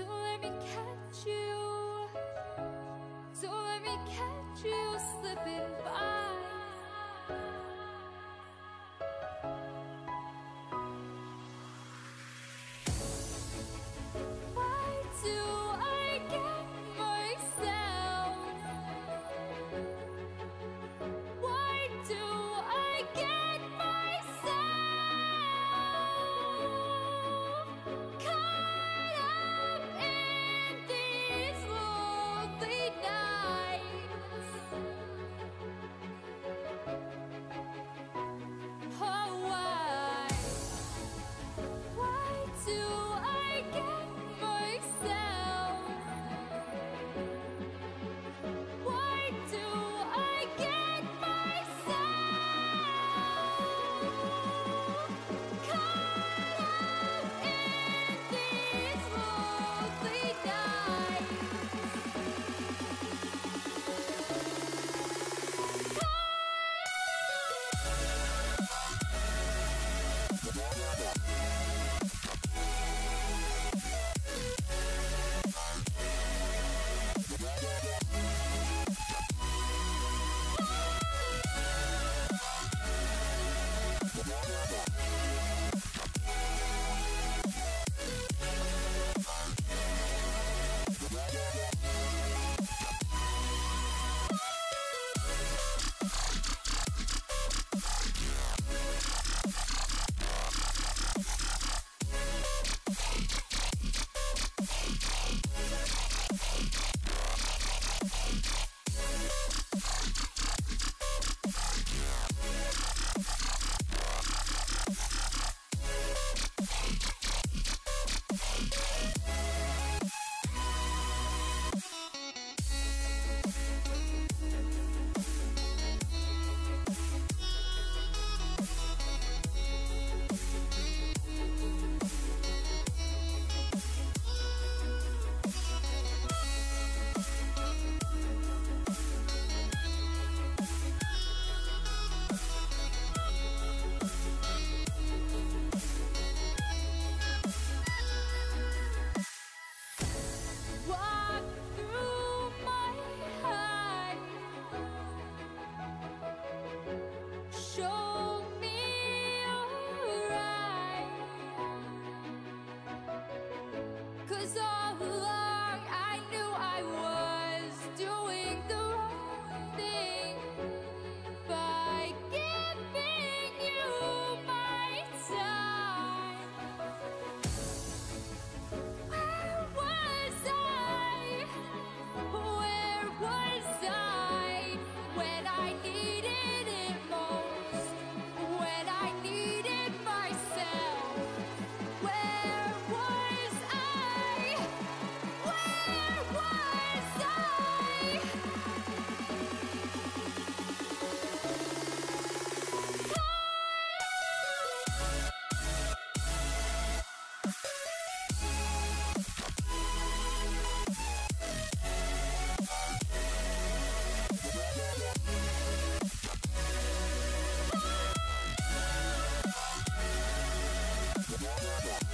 Don't let me catch you. Don't let me catch you slipping. Yeah. Yeah.